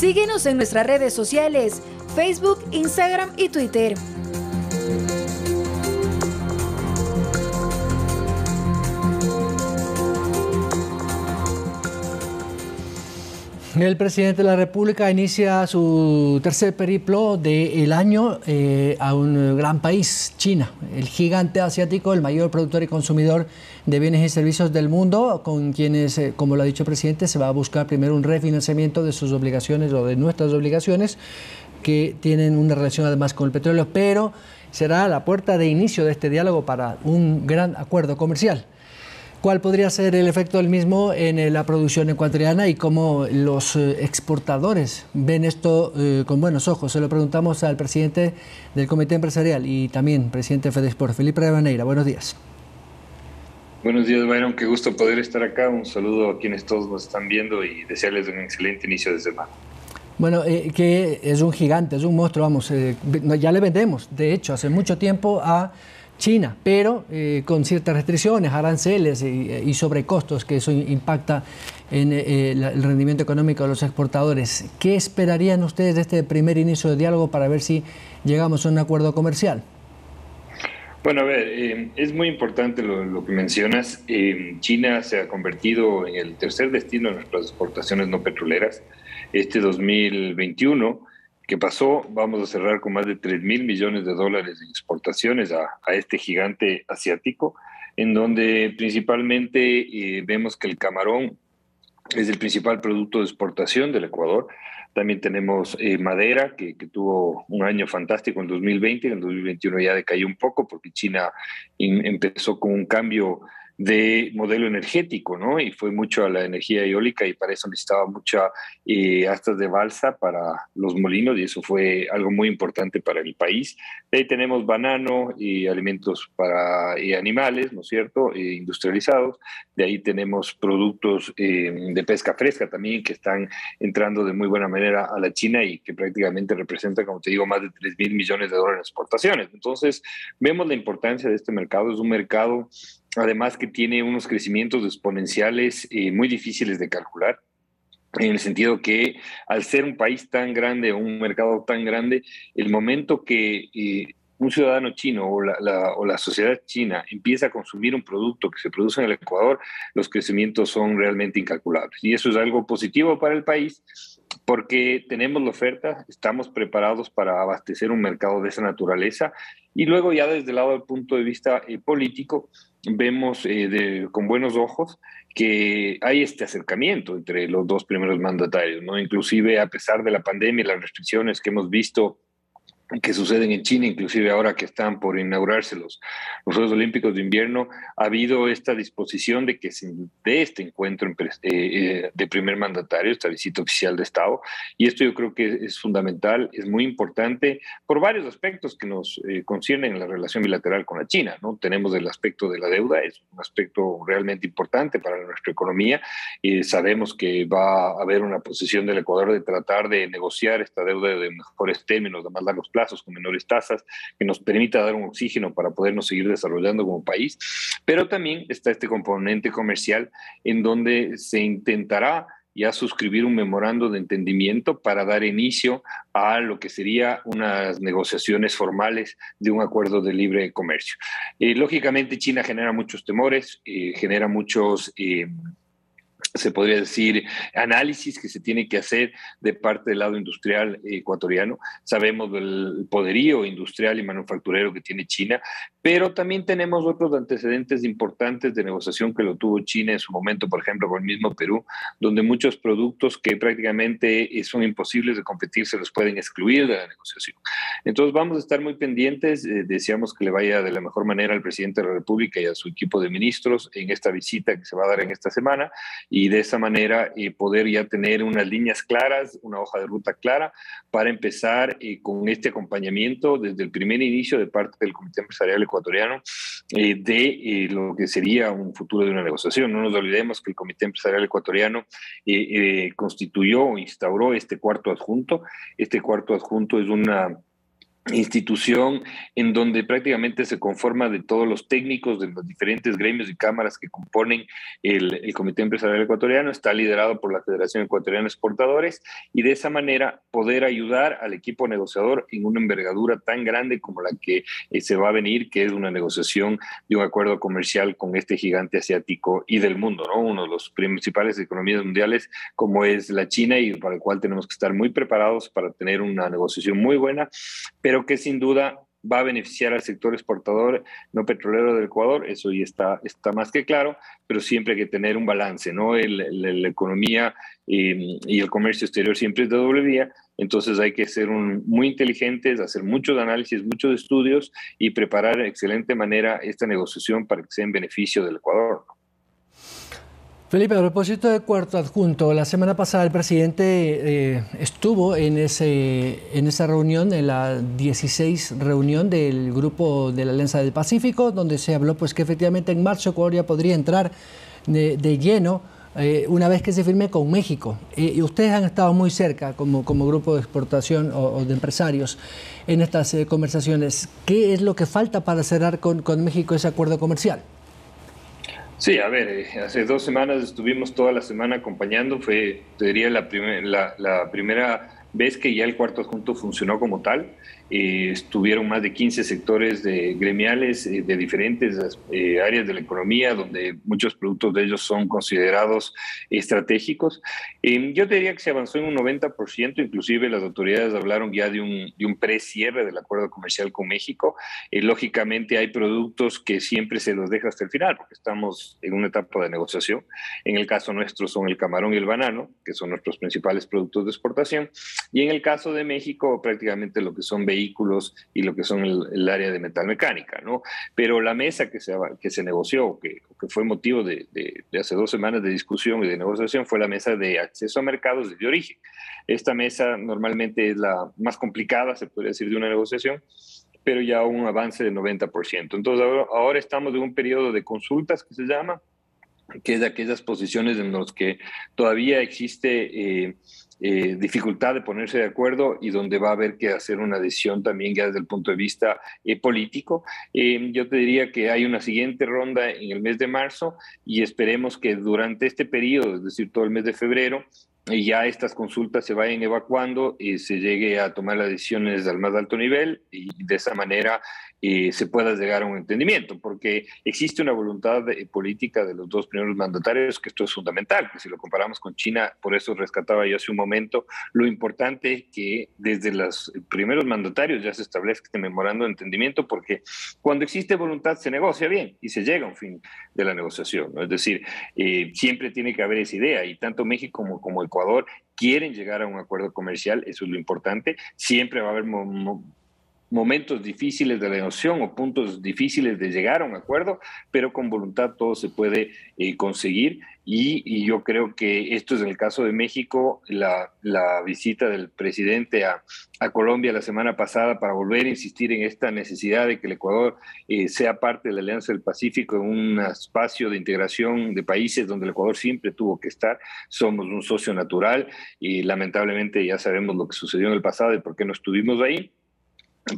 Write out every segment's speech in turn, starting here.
Síguenos en nuestras redes sociales, Facebook, Instagram y Twitter. El presidente de la República inicia su tercer periplo del año eh, a un gran país, China, el gigante asiático, el mayor productor y consumidor de bienes y servicios del mundo, con quienes, eh, como lo ha dicho el presidente, se va a buscar primero un refinanciamiento de sus obligaciones o de nuestras obligaciones, que tienen una relación además con el petróleo, pero será la puerta de inicio de este diálogo para un gran acuerdo comercial. ¿Cuál podría ser el efecto del mismo en eh, la producción ecuatoriana y cómo los eh, exportadores ven esto eh, con buenos ojos? Se lo preguntamos al presidente del Comité Empresarial y también presidente de FEDESPOR, Felipe Rabaneira. Buenos días. Buenos días, Byron. Qué gusto poder estar acá. Un saludo a quienes todos nos están viendo y desearles un excelente inicio de semana. Bueno, que es un gigante, es un monstruo, vamos, ya le vendemos, de hecho, hace mucho tiempo a China, pero eh, con ciertas restricciones, aranceles y, sobrecostos que eso impacta en eh, el rendimiento económico de los exportadores. ¿Qué esperarían ustedes de este primer inicio de diálogo para ver si llegamos a un acuerdo comercial? Bueno, a ver, eh, es muy importante lo, que mencionas. China se ha convertido en el tercer destino de nuestras exportaciones no petroleras. Este 2021 que pasó, vamos a cerrar con más de 3 mil millones de dólares en exportaciones a, este gigante asiático, en donde principalmente eh, vemos que el camarón es el principal producto de exportación del Ecuador. También tenemos eh, madera, que, que, tuvo un año fantástico en 2020, en 2021 ya decayó un poco porque China empezó con un cambio de modelo energético, ¿no? Y fue mucho a la energía eólica y para eso necesitaba mucha eh, astas de balsa para los molinos y eso fue algo muy importante para el país. De ahí tenemos banano y alimentos para animales, ¿no es cierto? industrializados. De ahí tenemos productos eh, de pesca fresca también que están entrando de muy buena manera a la China y que prácticamente representan, como te digo, más de 3 mil millones de dólares en exportaciones. Entonces, vemos la importancia de este mercado. Es un mercado además que tiene unos crecimientos exponenciales eh, muy difíciles de calcular en el sentido que al ser un país tan grande, un mercado tan grande, el momento que eh, un ciudadano chino o la, o la, sociedad china empieza a consumir un producto que se produce en el Ecuador, los crecimientos son realmente incalculables. Y eso es algo positivo para el país porque tenemos la oferta, estamos preparados para abastecer un mercado de esa naturaleza y luego ya desde el lado del punto de vista eh, político, vemos eh, con buenos ojos que hay este acercamiento entre los dos primeros mandatarios, ¿no? Inclusive a pesar de la pandemia y las restricciones que hemos visto que suceden en China, inclusive ahora que están por inaugurarse los, los Juegos Olímpicos de Invierno, ha habido esta disposición de que se dé este encuentro eh, eh, de primer mandatario, esta visita oficial de Estado, y esto yo creo que es fundamental, es muy importante por varios aspectos que nos eh, conciernen en la relación bilateral con la China. ¿no? Tenemos el aspecto de la deuda, es un aspecto realmente importante para nuestra economía, sabemos que va a haber una posición del Ecuador de tratar de negociar esta deuda de mejores términos, de más largos plazos, con menores tasas, que nos permita dar un oxígeno para podernos seguir desarrollando como país. Pero también está este componente comercial en donde se intentará ya suscribir un memorando de entendimiento para dar inicio a lo que sería unas negociaciones formales de un acuerdo de libre comercio. Eh, lógicamente China genera muchos temores, eh, genera muchos... Eh, se podría decir, análisis que se tiene que hacer de parte del lado industrial ecuatoriano. Sabemos del poderío industrial y manufacturero que tiene China, pero también tenemos otros antecedentes importantes de negociación que lo tuvo China en su momento, por ejemplo, con el mismo Perú, donde muchos productos que prácticamente son imposibles de competir se los pueden excluir de la negociación. Entonces vamos a estar muy pendientes, eh, deseamos que le vaya de la mejor manera al presidente de la República y a su equipo de ministros en esta visita que se va a dar en esta semana y de esa manera eh, poder ya tener unas líneas claras, una hoja de ruta clara para empezar eh, con este acompañamiento desde el primer inicio de parte del Comité Empresarial Ecuatoriano eh, de lo que sería un futuro de una negociación. No nos olvidemos que el Comité Empresarial Ecuatoriano constituyó instauró este cuarto adjunto. Este cuarto adjunto es una institución en donde prácticamente se conforma de todos los técnicos de los diferentes gremios y cámaras que componen el, Comité Empresarial Ecuatoriano, está liderado por la Federación Ecuatoriana de Exportadores y de esa manera poder ayudar al equipo negociador en una envergadura tan grande como la que eh, se va a venir, que es una negociación de un acuerdo comercial con este gigante asiático y del mundo, ¿no? uno de los principales economías mundiales como es la China y para el cual tenemos que estar muy preparados para tener una negociación muy buena, pero que sin duda va a beneficiar al sector exportador no petrolero del Ecuador, eso ya está, está más que claro, pero siempre hay que tener un balance, ¿no? la economía y, y, el comercio exterior siempre es de doble vía, entonces hay que ser muy inteligentes, hacer muchos análisis, muchos estudios y preparar de excelente manera esta negociación para que sea en beneficio del Ecuador. Felipe, a propósito de Cuarto Adjunto, la semana pasada el presidente eh, estuvo en, ese, en esa reunión, en la 16 reunión del Grupo de la Alianza del Pacífico, donde se habló pues, que efectivamente en marzo Ecuador podría entrar de, lleno eh, una vez que se firme con México. Eh, y ustedes han estado muy cerca como, como grupo de exportación o, de empresarios en estas conversaciones. ¿Qué es lo que falta para cerrar con, con México ese acuerdo comercial? Sí, a ver, eh, hace dos semanas estuvimos toda la semana acompañando, fue, te diría, la, la, la primera vez que ya el cuarto adjunto funcionó como tal. Eh, estuvieron más de 15 sectores de gremiales eh, de diferentes eh, áreas de la economía, donde muchos productos de ellos son considerados estratégicos. yo te diría que se avanzó en un 90%, inclusive las autoridades hablaron ya de un, de un pre-cierre del acuerdo comercial con México. lógicamente hay productos que siempre se los deja hasta el final, porque estamos en una etapa de negociación. En el caso nuestro son el camarón y el banano, que son nuestros principales productos de exportación. Y en el caso de México, prácticamente lo que son vehículos vehículos y lo que son el, área de metalmecánica, ¿no? Pero la mesa que se, que se negoció, que, que fue motivo de, de, hace dos semanas de discusión y de negociación, fue la mesa de acceso a mercados de origen. Esta mesa normalmente es la más complicada, se podría decir, de una negociación, pero ya un avance del 90%. Entonces ahora, estamos en un periodo de consultas que se llama, que es de aquellas posiciones en las que todavía existe... Eh, eh, dificultad de ponerse de acuerdo y donde va a haber que hacer una decisión también ya desde el punto de vista eh, político. Yo te diría que hay una siguiente ronda en el mes de marzo y esperemos que durante este periodo, es decir, todo el mes de febrero, ya estas consultas se vayan evacuando y se llegue a tomar las decisiones al más alto nivel y de esa manera eh, se pueda llegar a un entendimiento, porque existe una voluntad política de los dos primeros mandatarios que esto es fundamental, que si lo comparamos con China, por eso rescataba yo hace un momento lo importante que desde los primeros mandatarios ya se establezca este memorando de entendimiento, porque cuando existe voluntad se negocia bien y se llega a un fin de la negociación, es decir, eh, siempre tiene que haber esa idea y tanto México como, como Ecuador quieren llegar a un acuerdo comercial, eso es lo importante. Siempre va a haber momentos difíciles de la negociación o puntos difíciles de llegar a un acuerdo, pero con voluntad todo se puede eh, conseguir y, yo creo que esto es el caso de México, la, visita del presidente a, Colombia la semana pasada para volver a insistir en esta necesidad de que el Ecuador eh, sea parte de la Alianza del Pacífico en un espacio de integración de países donde el Ecuador siempre tuvo que estar. Somos un socio natural y lamentablemente ya sabemos lo que sucedió en el pasado y por qué no estuvimos ahí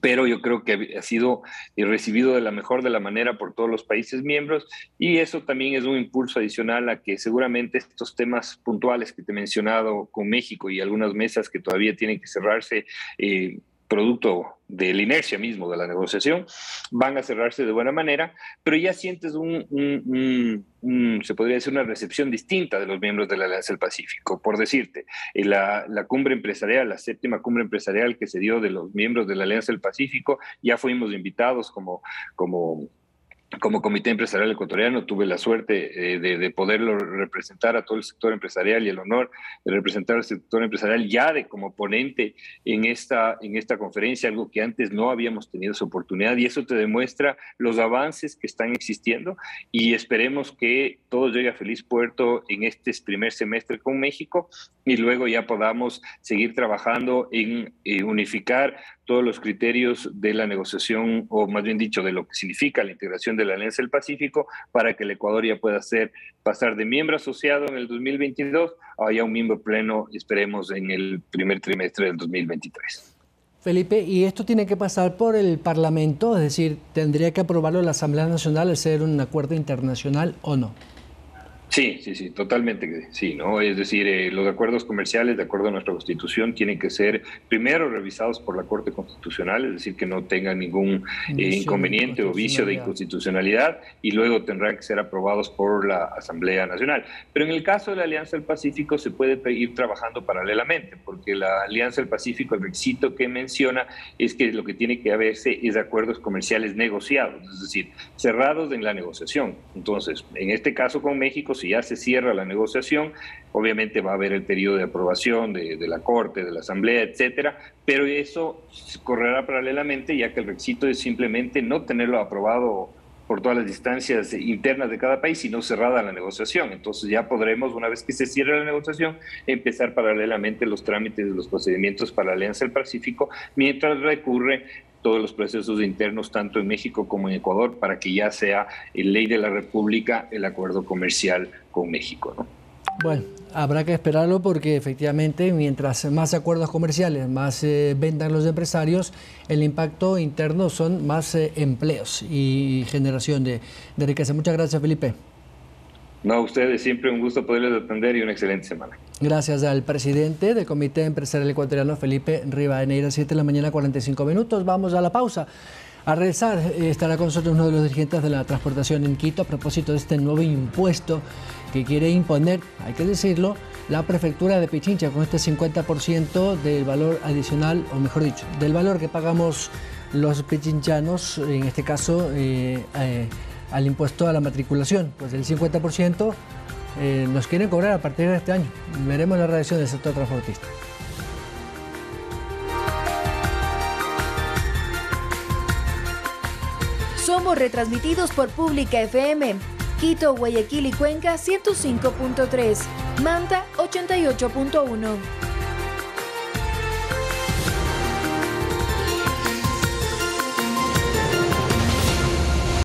pero yo creo que ha sido eh, recibido de la mejor de la manera por todos los países miembros y eso también es un impulso adicional a que seguramente estos temas puntuales que te he mencionado con México y algunas mesas que todavía tienen que cerrarse eh, producto de la inercia mismo de la negociación, van a cerrarse de buena manera, pero ya sientes un, se podría decir, una recepción distinta de los miembros de la Alianza del Pacífico. Por decirte, la, la, cumbre empresarial, la séptima cumbre empresarial que se dio de los miembros de la Alianza del Pacífico, ya fuimos invitados como, como como Comité Empresarial Ecuatoriano tuve la suerte eh, de, poderlo representar a todo el sector empresarial y el honor de representar al sector empresarial ya de como ponente en esta, en esta conferencia, algo que antes no habíamos tenido esa oportunidad. Y eso te demuestra los avances que están existiendo y esperemos que todo llegue a feliz puerto en este primer semestre con México y luego ya podamos seguir trabajando en eh, unificar todos los criterios de la negociación, o más bien dicho, de lo que significa la integración de la Alianza del Pacífico, para que el Ecuador ya pueda ser, pasar de miembro asociado en el 2022 a un miembro pleno, esperemos, en el primer trimestre del 2023. Felipe, ¿y esto tiene que pasar por el Parlamento? Es decir, ¿tendría que aprobarlo la Asamblea Nacional al ser un acuerdo internacional o no? Sí, sí, sí, totalmente sí, ¿no? Es decir, eh, los acuerdos comerciales, de acuerdo a nuestra Constitución, tienen que ser primero revisados por la Corte Constitucional, es decir, que no tengan ningún eh, inconveniente o vicio de inconstitucionalidad, y luego tendrán que ser aprobados por la Asamblea Nacional. Pero en el caso de la Alianza del Pacífico se puede ir trabajando paralelamente, porque la Alianza del Pacífico, el requisito que menciona es que lo que tiene que haberse es acuerdos comerciales negociados, es decir, cerrados en la negociación. Entonces, en este caso con México, ya se cierra la negociación, obviamente va a haber el periodo de aprobación de, la Corte, de la Asamblea, etcétera, pero eso correrá paralelamente, ya que el requisito es simplemente no tenerlo aprobado por todas las distancias internas de cada país, sino cerrada la negociación. Entonces ya podremos, una vez que se cierre la negociación, empezar paralelamente los trámites los procedimientos para la Alianza del Pacífico, mientras recurre todos los procesos internos, tanto en México como en Ecuador, para que ya sea ley de la República el acuerdo comercial con México. ¿no? Bueno, habrá que esperarlo porque efectivamente mientras más acuerdos comerciales, más eh, vendan los empresarios, el impacto interno son más eh, empleos y generación de, de riqueza. Muchas gracias, Felipe. No, a ustedes siempre un gusto poderles atender y una excelente semana. Gracias al presidente del Comité Empresarial Ecuatoriano, Felipe Rivadeneira, 7 de la mañana, 45 minutos. Vamos a la pausa. A regresar eh, estará con nosotros uno de los dirigentes de la transportación en Quito a propósito de este nuevo impuesto que quiere imponer, hay que decirlo, la prefectura de Pichincha con este 50% del valor adicional, o mejor dicho, del valor que pagamos los pichinchanos, en este caso eh, eh, al impuesto a la matriculación. Pues el 50% eh, nos quieren cobrar a partir de este año. Veremos la reacción del sector transportista. Somos retransmitidos por Pública FM, Quito, Guayaquil y Cuenca 105.3, Manta 88.1.